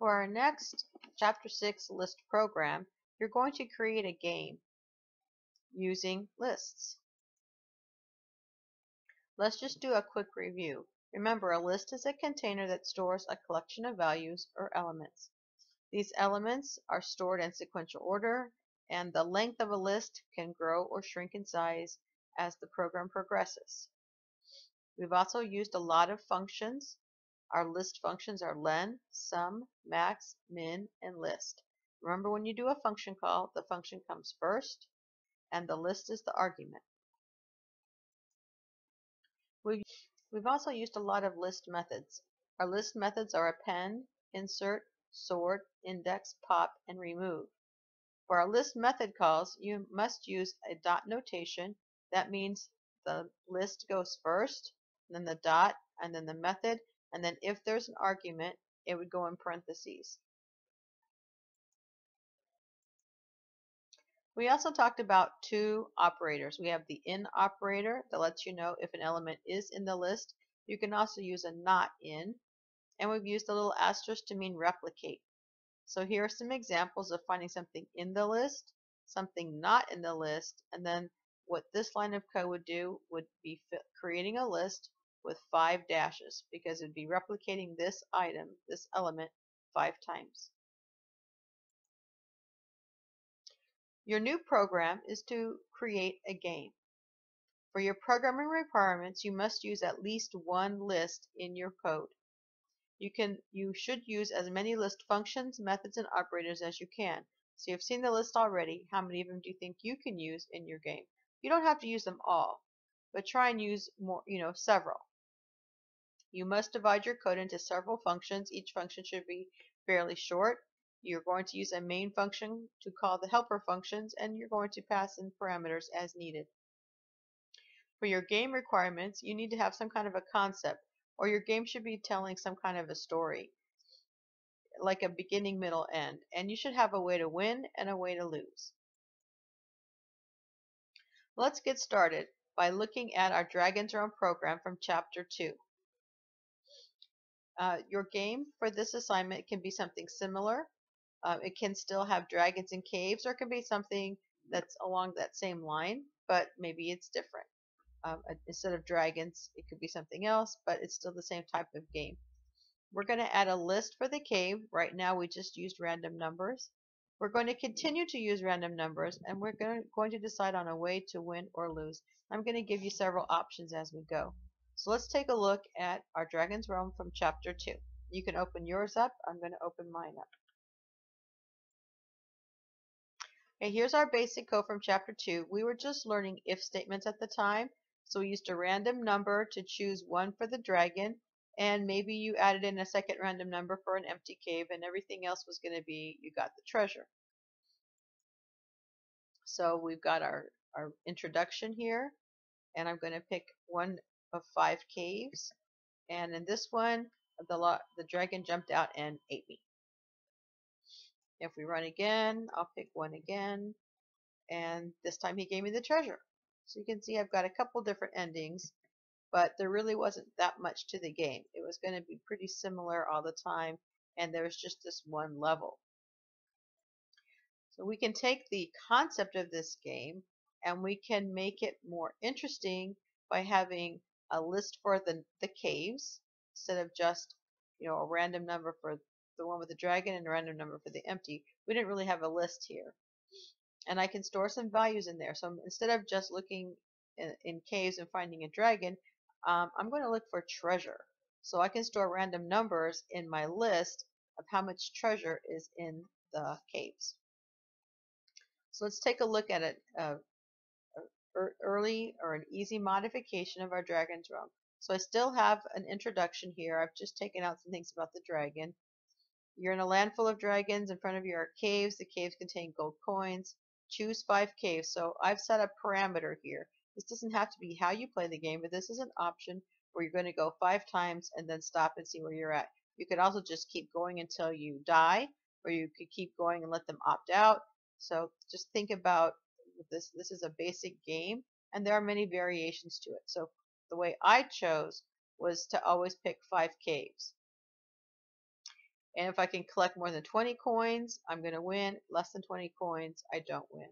For our next Chapter 6 list program, you're going to create a game using lists. Let's just do a quick review. Remember, a list is a container that stores a collection of values or elements. These elements are stored in sequential order, and the length of a list can grow or shrink in size as the program progresses. We've also used a lot of functions. Our list functions are len, sum, max, min, and list. Remember when you do a function call, the function comes first, and the list is the argument. We've, also used a lot of list methods. Our list methods are append, insert, sort, index, pop, and remove. For our list method calls, you must use a dot notation. That means the list goes first, then the dot, and then the method, and then if there's an argument, it would go in parentheses. We also talked about two operators. We have the in operator that lets you know if an element is in the list. You can also use a not in. And we've used a little asterisk to mean replicate. So here are some examples of finding something in the list, something not in the list, and then what this line of code would do would be creating a list with five dashes because it would be replicating this item, this element, five times. Your new program is to create a game. For your programming requirements, you must use at least one list in your code. You can you should use as many list functions, methods, and operators as you can. So you've seen the list already. How many of them do you think you can use in your game? You don't have to use them all, but try and use more, you know, several. You must divide your code into several functions. Each function should be fairly short. You're going to use a main function to call the helper functions, and you're going to pass in parameters as needed. For your game requirements, you need to have some kind of a concept, or your game should be telling some kind of a story, like a beginning, middle, end, and you should have a way to win and a way to lose. Let's get started by looking at our Dragon's Realm program from Chapter 2. Uh, your game for this assignment can be something similar. Uh, it can still have dragons and caves, or it can be something that's along that same line, but maybe it's different. Um, instead of dragons, it could be something else, but it's still the same type of game. We're going to add a list for the cave. Right now, we just used random numbers. We're going to continue to use random numbers, and we're going to, going to decide on a way to win or lose. I'm going to give you several options as we go. So let's take a look at our Dragon's Realm from Chapter 2. You can open yours up. I'm going to open mine up. Okay, here's our basic code from Chapter 2. We were just learning if statements at the time. So we used a random number to choose one for the dragon, and maybe you added in a second random number for an empty cave, and everything else was going to be you got the treasure. So we've got our, our introduction here, and I'm going to pick one of five caves. And in this one, the, the dragon jumped out and ate me. If we run again, I'll pick one again. And this time he gave me the treasure. So you can see I've got a couple different endings, but there really wasn't that much to the game. It was going to be pretty similar all the time, and there was just this one level. So we can take the concept of this game and we can make it more interesting by having a list for the, the caves instead of just you know a random number for the one with the dragon and a random number for the empty. We didn't really have a list here. And I can store some values in there. So instead of just looking in, in caves and finding a dragon, um, I'm going to look for treasure. So I can store random numbers in my list of how much treasure is in the caves. So let's take a look at it, uh, early or an easy modification of our Dragon's Realm. So I still have an introduction here. I've just taken out some things about the dragon. You're in a land full of dragons. In front of you are caves. The caves contain gold coins. Choose five caves. So I've set a parameter here. This doesn't have to be how you play the game, but this is an option where you're going to go five times and then stop and see where you're at. You could also just keep going until you die, or you could keep going and let them opt out. So just think about this. This is a basic game, and there are many variations to it. So the way I chose was to always pick five caves. And if I can collect more than 20 coins, I'm going to win. Less than 20 coins, I don't win.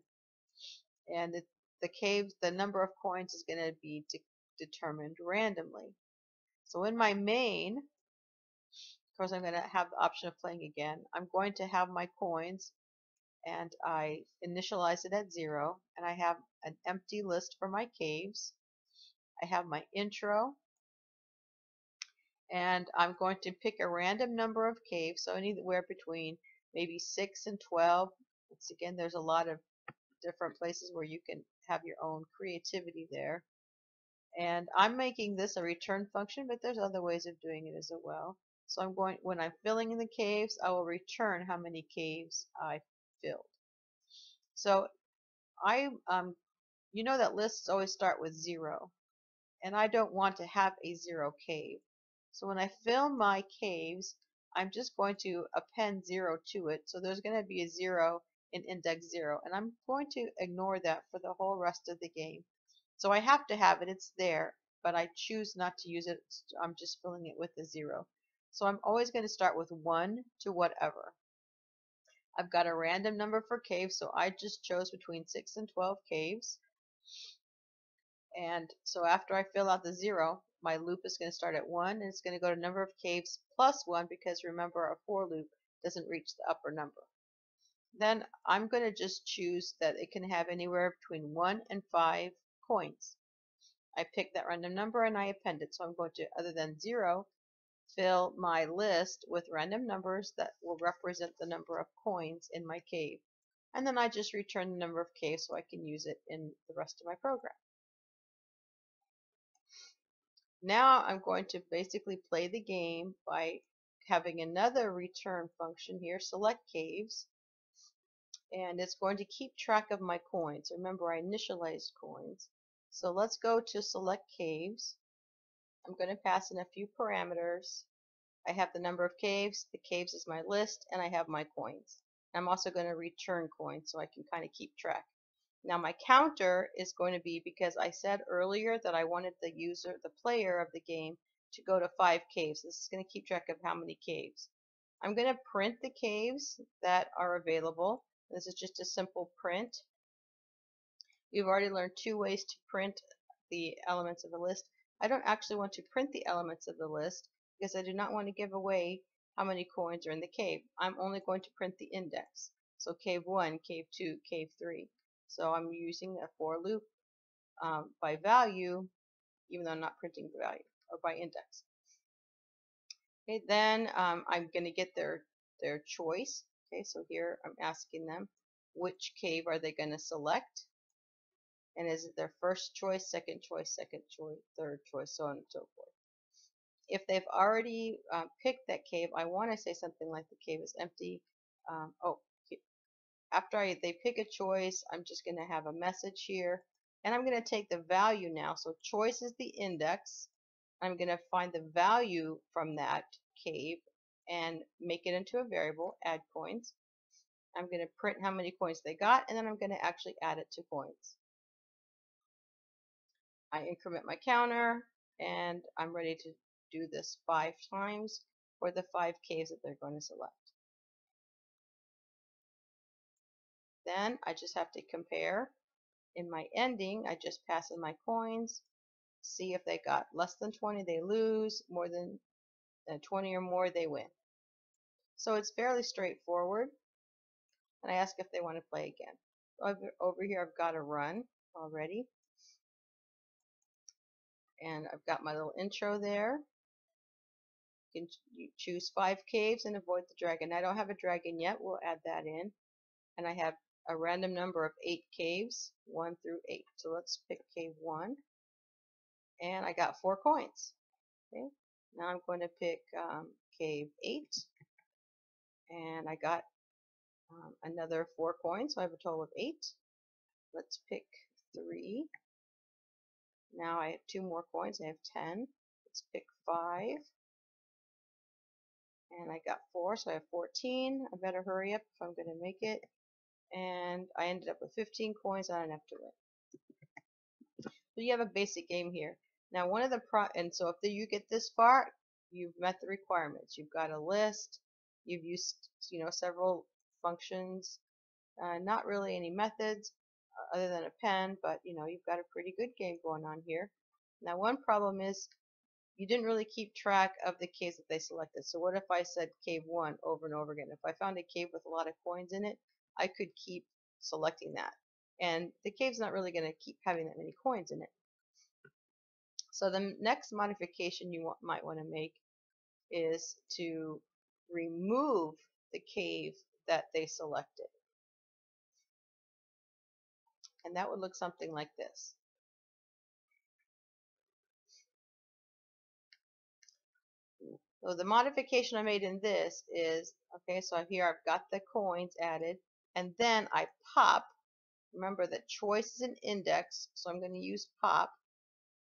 And the, the cave, the number of coins is going to be de determined randomly. So in my main, of course I'm going to have the option of playing again. I'm going to have my coins and I initialize it at zero and I have an empty list for my caves. I have my intro. And I'm going to pick a random number of caves so anywhere between maybe 6 and 12 once again there's a lot of different places where you can have your own creativity there. And I'm making this a return function but there's other ways of doing it as well. So I'm going when I'm filling in the caves I will return how many caves I filled so I um you know that lists always start with zero and I don't want to have a zero cave so when I fill my caves, I'm just going to append 0 to it. So there's going to be a 0 in index 0. And I'm going to ignore that for the whole rest of the game. So I have to have it. It's there. But I choose not to use it. I'm just filling it with a 0. So I'm always going to start with 1 to whatever. I've got a random number for caves. So I just chose between 6 and 12 caves. And so after I fill out the 0, my loop is going to start at 1 and it's going to go to number of caves plus 1 because remember a for loop doesn't reach the upper number. Then I'm going to just choose that it can have anywhere between 1 and 5 coins. I pick that random number and I append it. So I'm going to, other than 0, fill my list with random numbers that will represent the number of coins in my cave. And then I just return the number of caves so I can use it in the rest of my program. Now I'm going to basically play the game by having another return function here, select caves, and it's going to keep track of my coins. Remember I initialized coins. So let's go to select caves. I'm going to pass in a few parameters. I have the number of caves, the caves is my list, and I have my coins. I'm also going to return coins so I can kind of keep track. Now my counter is going to be because I said earlier that I wanted the user, the player of the game, to go to five caves. This is going to keep track of how many caves. I'm going to print the caves that are available. This is just a simple print. We've already learned two ways to print the elements of a list. I don't actually want to print the elements of the list because I do not want to give away how many coins are in the cave. I'm only going to print the index. So cave 1, cave 2, cave 3. So I'm using a for loop um, by value, even though I'm not printing the value, or by index. Okay, then um, I'm going to get their, their choice. Okay, so here I'm asking them which cave are they going to select. And is it their first choice, second choice, second choice, third choice, so on and so forth. If they've already uh, picked that cave, I want to say something like the cave is empty. Um, oh, after I, they pick a choice, I'm just going to have a message here. And I'm going to take the value now. So choice is the index. I'm going to find the value from that cave and make it into a variable, add coins. I'm going to print how many coins they got, and then I'm going to actually add it to coins. I increment my counter, and I'm ready to do this five times for the five caves that they're going to select. Then I just have to compare. In my ending, I just pass in my coins, see if they got less than 20, they lose, more than uh, 20 or more, they win. So it's fairly straightforward. And I ask if they want to play again. Over, over here, I've got a run already. And I've got my little intro there. You can choose five caves and avoid the dragon. I don't have a dragon yet. We'll add that in. And I have a random number of eight caves, one through eight. So let's pick cave one. And I got four coins. Okay. Now I'm going to pick um, cave eight. And I got um, another four coins, so I have a total of eight. Let's pick three. Now I have two more coins. I have ten. Let's pick five. And I got four, so I have 14. I better hurry up if I'm going to make it and I ended up with 15 coins I don't enough to win. So you have a basic game here. Now one of the pro and so if the, you get this far, you've met the requirements. You've got a list, You've used, you know, several functions, uh, not really any methods Uh, other than a pen, but you know, you've got a pretty good game going on here. Now one problem is you didn't really keep track of the caves that they selected. So what if I said cave 1 over and over again? If I found a cave with a lot of coins in it, I could keep selecting that. And the cave's not really going to keep having that many coins in it. So the next modification you want, might want to make is to remove the cave that they selected. And that would look something like this. So the modification I made in this is, okay, so here I've got the coins added, and then I pop, remember that choice is an index, so I'm going to use pop.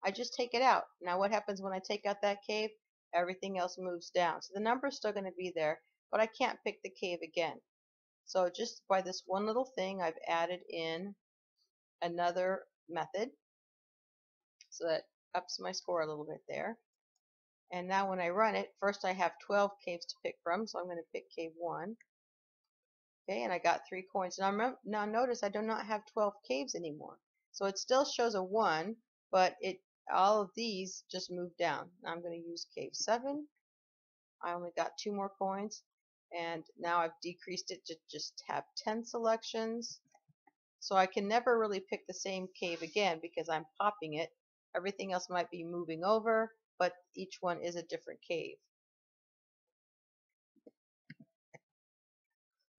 I just take it out. Now what happens when I take out that cave? Everything else moves down. So the number is still going to be there, but I can't pick the cave again. So just by this one little thing, I've added in another method. So that ups my score a little bit there. And now when I run it, first I have 12 caves to pick from, so I'm going to pick cave 1. Okay, and I got 3 coins. Now, now notice I do not have 12 caves anymore. So it still shows a 1, but it all of these just moved down. Now I'm going to use cave 7. I only got 2 more coins. And now I've decreased it to just have 10 selections. So I can never really pick the same cave again because I'm popping it. Everything else might be moving over but each one is a different cave.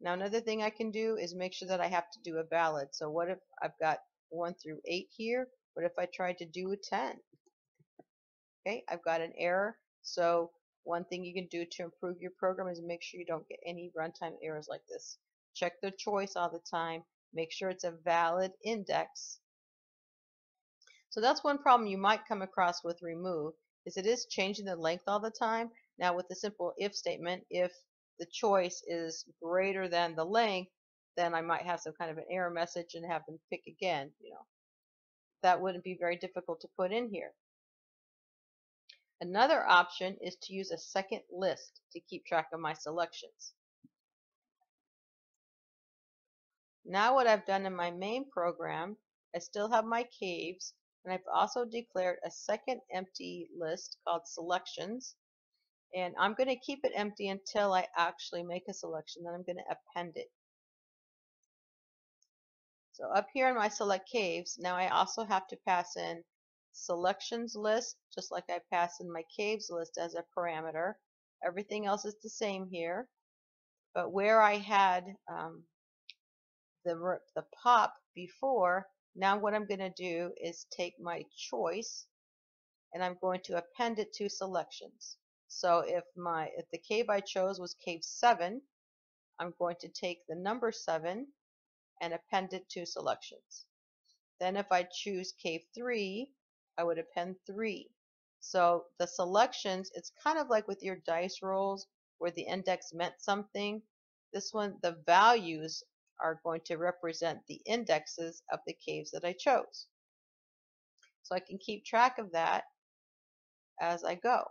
Now another thing I can do is make sure that I have to do a valid. So what if I've got 1 through 8 here? What if I tried to do a 10? Okay, I've got an error. So one thing you can do to improve your program is make sure you don't get any runtime errors like this. Check the choice all the time. Make sure it's a valid index. So that's one problem you might come across with remove is it is changing the length all the time. Now with the simple if statement, if the choice is greater than the length, then I might have some kind of an error message and have them pick again, you know. That wouldn't be very difficult to put in here. Another option is to use a second list to keep track of my selections. Now what I've done in my main program, I still have my caves, and I've also declared a second empty list called selections. And I'm going to keep it empty until I actually make a selection. Then I'm going to append it. So up here in my select caves, now I also have to pass in selections list, just like I pass in my caves list as a parameter. Everything else is the same here. But where I had um, the, the pop before, now what I'm going to do is take my choice and I'm going to append it to selections. So if my if the cave I chose was cave 7, I'm going to take the number 7 and append it to selections. Then if I choose cave 3, I would append 3. So the selections, it's kind of like with your dice rolls where the index meant something. This one, the values are going to represent the indexes of the caves that I chose. So I can keep track of that as I go.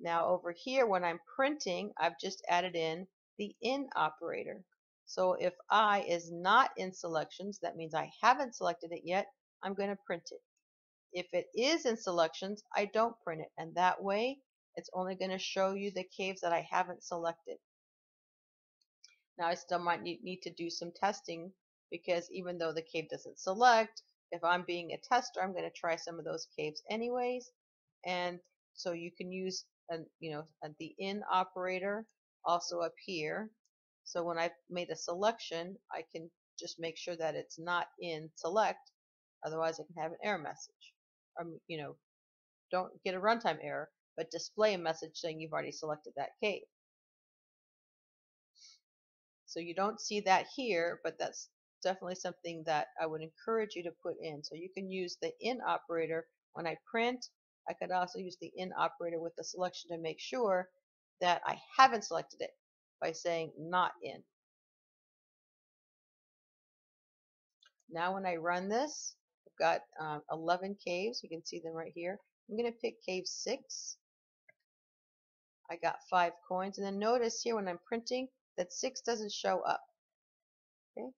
Now over here when I'm printing I've just added in the in operator. So if I is not in selections that means I haven't selected it yet I'm going to print it. If it is in selections I don't print it and that way it's only going to show you the caves that I haven't selected. Now I still might need, to do some testing because even though the cave doesn't select, if I'm being a tester, I'm going to try some of those caves anyways. And so you can use a, you know the in operator also up here. So when I've made a selection, I can just make sure that it's not in select. Otherwise, I can have an error message. Or, you know, don't get a runtime error, but display a message saying you've already selected that cave. So you don't see that here, but that's definitely something that I would encourage you to put in. So you can use the in operator when I print. I could also use the in operator with the selection to make sure that I haven't selected it by saying not in. Now when I run this, I've got um, 11 caves. You can see them right here. I'm going to pick cave 6. I got five coins. And then notice here when I'm printing that six doesn't show up. Okay.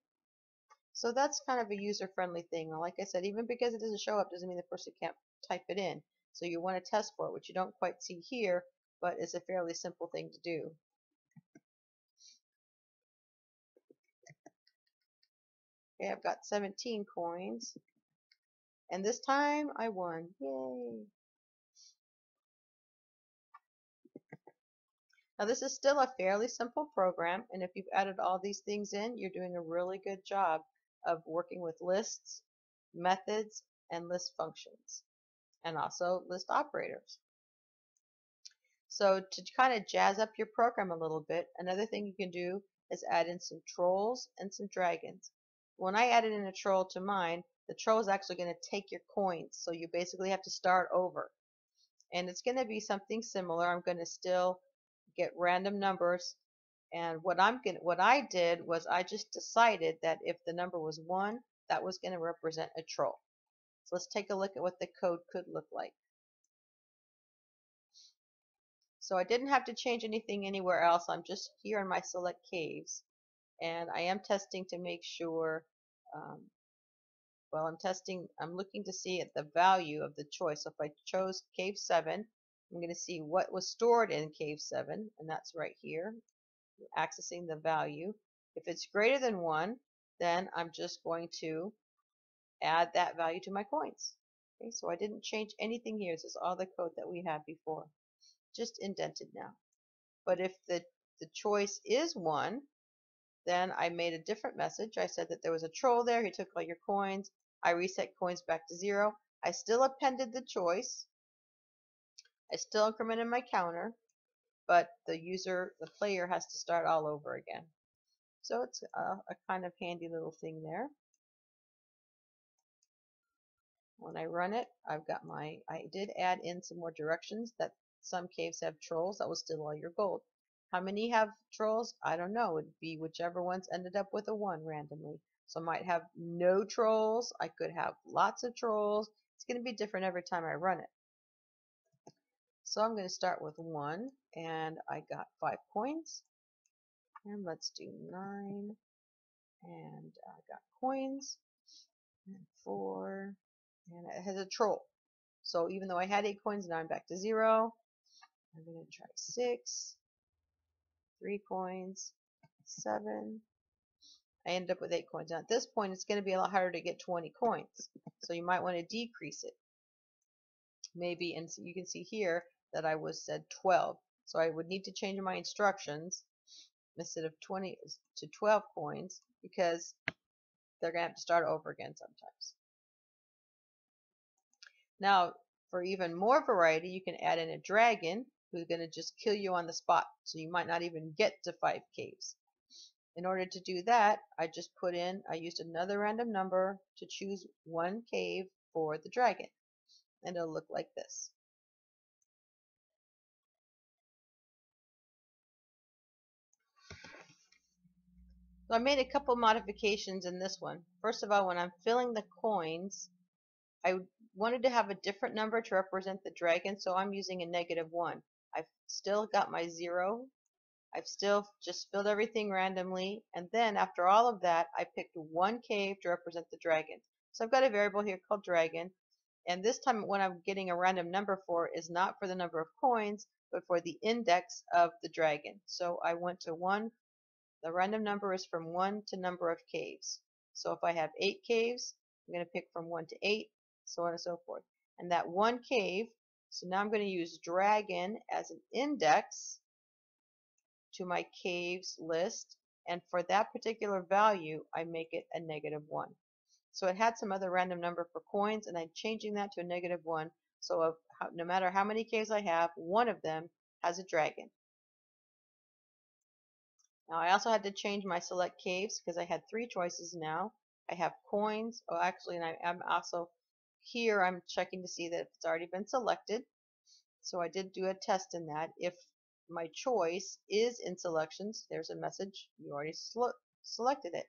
So that's kind of a user-friendly thing. Like I said, even because it doesn't show up doesn't mean the person can't type it in. So you want to test for it, which you don't quite see here, but is a fairly simple thing to do. Okay, I've got 17 coins. And this time I won. Yay! Now this is still a fairly simple program, and if you've added all these things in, you're doing a really good job of working with lists, methods, and list functions, and also list operators. So to kind of jazz up your program a little bit, another thing you can do is add in some trolls and some dragons. When I added in a troll to mine, the troll is actually going to take your coins. So you basically have to start over. And it's going to be something similar. I'm going to still get random numbers. And what I'm going what I did was I just decided that if the number was 1, that was going to represent a troll. So let's take a look at what the code could look like. So I didn't have to change anything anywhere else. I'm just here in my select caves and I am testing to make sure um, well I'm testing I'm looking to see at the value of the choice so if I chose cave 7 I'm going to see what was stored in cave 7 and that's right here accessing the value if it's greater than 1 then I'm just going to add that value to my coins okay so I didn't change anything here this is all the code that we had before just indented now but if the the choice is 1 then I made a different message. I said that there was a troll there. He took all your coins. I reset coins back to zero. I still appended the choice. I still incremented my counter, but the user, the player has to start all over again. So it's a, a kind of handy little thing there. When I run it, I've got my, I did add in some more directions that some caves have trolls. That will steal all your gold. How many have trolls? I don't know. It'd be whichever ones ended up with a 1 randomly. So I might have no trolls. I could have lots of trolls. It's going to be different every time I run it. So I'm going to start with 1 and I got 5 coins. And let's do 9 and I got coins and 4 and it has a troll. So even though I had 8 coins, now I'm back to 0. I'm going to try 6 three coins, seven. I end up with eight coins. Now at this point, it's going to be a lot harder to get 20 coins. So you might want to decrease it. Maybe, and so you can see here that I was said 12. So I would need to change my instructions instead of 20 to 12 coins because they're going to have to start over again sometimes. Now, for even more variety, you can add in a dragon who's going to just kill you on the spot. So you might not even get to five caves. In order to do that, I just put in, I used another random number to choose one cave for the dragon. And it'll look like this. So I made a couple modifications in this one. First of all, when I'm filling the coins, I wanted to have a different number to represent the dragon, so I'm using a negative 1. I've still got my zero. I've still just filled everything randomly. And then after all of that, I picked one cave to represent the dragon. So I've got a variable here called dragon. And this time what I'm getting a random number for is not for the number of coins, but for the index of the dragon. So I went to 1. The random number is from 1 to number of caves. So if I have 8 caves, I'm going to pick from 1 to 8, so on and so forth. And that one cave so now I'm going to use dragon as an index to my caves list. And for that particular value, I make it a negative 1. So it had some other random number for coins, and I'm changing that to a negative 1. So no matter how many caves I have, one of them has a dragon. Now I also had to change my select caves because I had three choices now. I have coins. Oh, actually, and I, am also here I'm checking to see that it's already been selected. So I did do a test in that. If my choice is in selections, there's a message, you already selected it.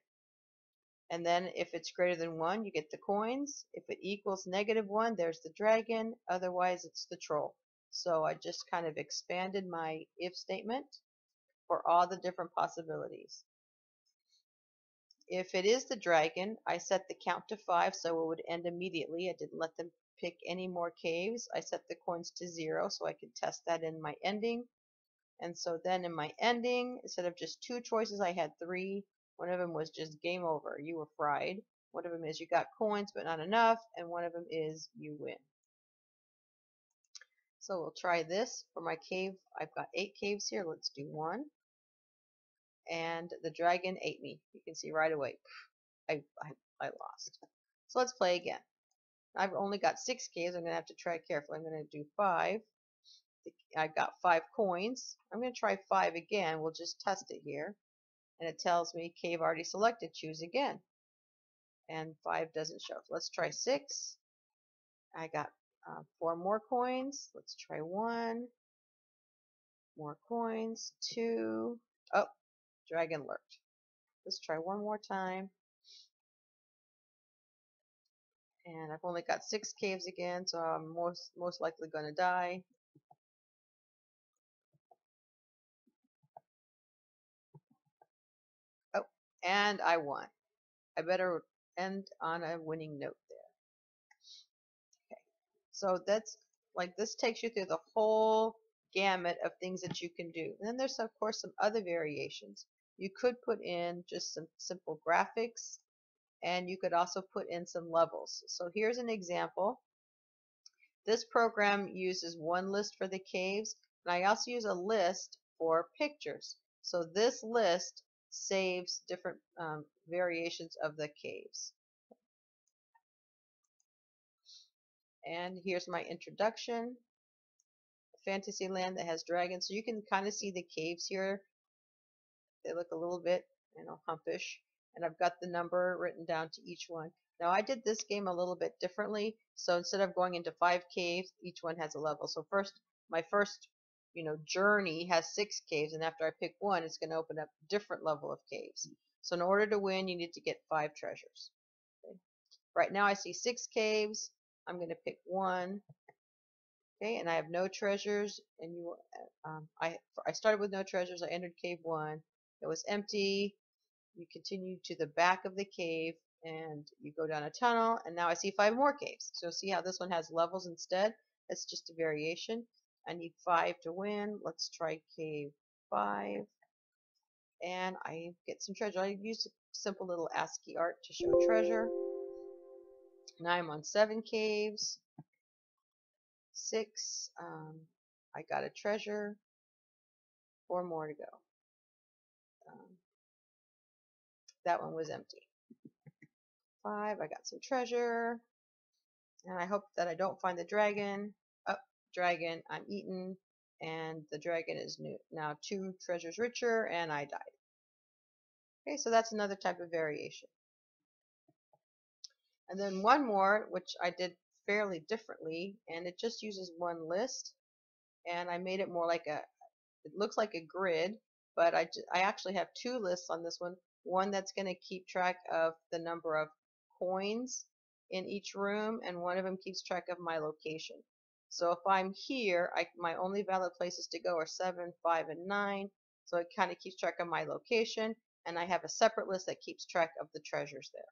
And then if it's greater than 1, you get the coins. If it equals negative 1, there's the dragon. Otherwise, it's the troll. So I just kind of expanded my if statement for all the different possibilities. If it is the dragon, I set the count to 5 so it would end immediately. I didn't let them pick any more caves. I set the coins to 0 so I could test that in my ending. And so then in my ending, instead of just two choices, I had three. One of them was just game over. You were fried. One of them is you got coins but not enough. And one of them is you win. So we'll try this for my cave. I've got eight caves here. Let's do one and the dragon ate me. You can see right away. I, I, I lost. So let's play again. I've only got six caves. I'm going to have to try carefully. I'm going to do five. I've got five coins. I'm going to try five again. We'll just test it here. And it tells me cave already selected. Choose again. And five doesn't show. Let's try six. I got uh, four more coins. Let's try one. More coins. Two. Oh, Dragon lurked. Let's try one more time. And I've only got six caves again, so I'm most most likely going to die. Oh, and I won. I better end on a winning note there. Okay, so that's like this takes you through the whole gamut of things that you can do. And then there's of course some other variations. You could put in just some simple graphics and you could also put in some levels. So here's an example. This program uses one list for the caves and I also use a list for pictures. So this list saves different um, variations of the caves. And here's my introduction. Fantasyland that has dragons. So you can kind of see the caves here they look a little bit, you know, humpish. And I've got the number written down to each one. Now I did this game a little bit differently. So instead of going into five caves, each one has a level. So first, my first, you know, journey has six caves, and after I pick one, it's going to open up a different level of caves. So in order to win, you need to get five treasures. Okay. Right now I see six caves. I'm going to pick one. Okay, and I have no treasures, and you, um, I, I started with no treasures. I entered cave one. It was empty. You continue to the back of the cave and you go down a tunnel and now I see five more caves. So see how this one has levels instead? It's just a variation. I need five to win. Let's try cave five. And I get some treasure. I use a simple little ASCII art to show treasure. Now I'm on seven caves. Six. Um, I got a treasure. Four more to go. That one was empty. Five, I got some treasure. And I hope that I don't find the dragon. Up, oh, dragon, I'm eaten. And the dragon is new, now two treasures richer, and I died. Okay, so that's another type of variation. And then one more, which I did fairly differently, and it just uses one list. And I made it more like a, it looks like a grid, but I, I actually have two lists on this one. One that's going to keep track of the number of coins in each room, and one of them keeps track of my location. So if I'm here, I, my only valid places to go are 7, 5, and 9. So it kind of keeps track of my location, and I have a separate list that keeps track of the treasures there.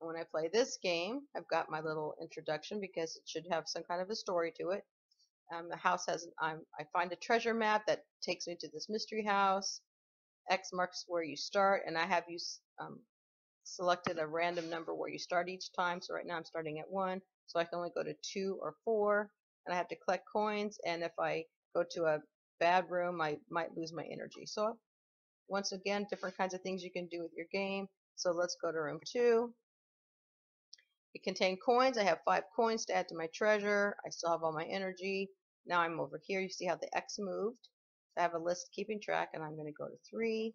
And when I play this game, I've got my little introduction because it should have some kind of a story to it. Um, the house has, um, I find a treasure map that takes me to this mystery house. X marks where you start, and I have you um, selected a random number where you start each time. So right now I'm starting at 1, so I can only go to 2 or 4, and I have to collect coins, and if I go to a bad room, I might lose my energy. So once again, different kinds of things you can do with your game. So let's go to room 2. It contained coins. I have 5 coins to add to my treasure. I still have all my energy. Now I'm over here. You see how the X moved? I have a list keeping track, and I'm going to go to 3.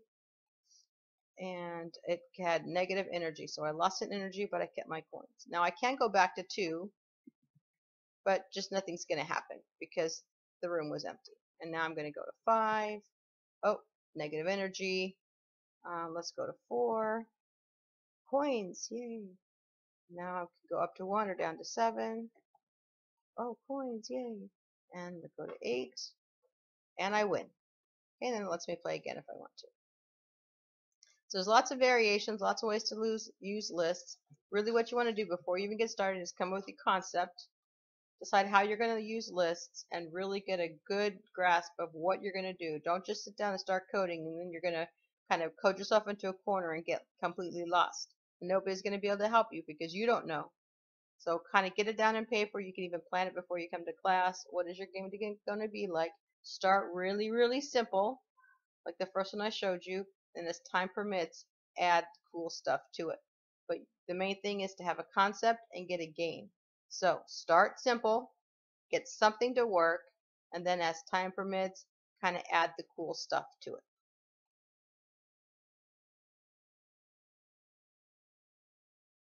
And it had negative energy, so I lost an energy, but I kept my coins. Now I can go back to 2, but just nothing's going to happen because the room was empty. And now I'm going to go to 5. Oh, negative energy. Um, let's go to 4. Coins, yay. Now I can go up to 1 or down to 7. Oh, coins, yay. And go to 8. And I win. And then it lets me play again if I want to. So there's lots of variations, lots of ways to lose, use lists. Really what you want to do before you even get started is come up with your concept, decide how you're going to use lists, and really get a good grasp of what you're going to do. Don't just sit down and start coding and then you're going to kind of code yourself into a corner and get completely lost. And nobody's going to be able to help you because you don't know. So kind of get it down in paper. You can even plan it before you come to class. What is your game going to be like? Start really, really simple, like the first one I showed you, and as time permits, add cool stuff to it. But the main thing is to have a concept and get a game. So start simple, get something to work, and then as time permits, kind of add the cool stuff to it.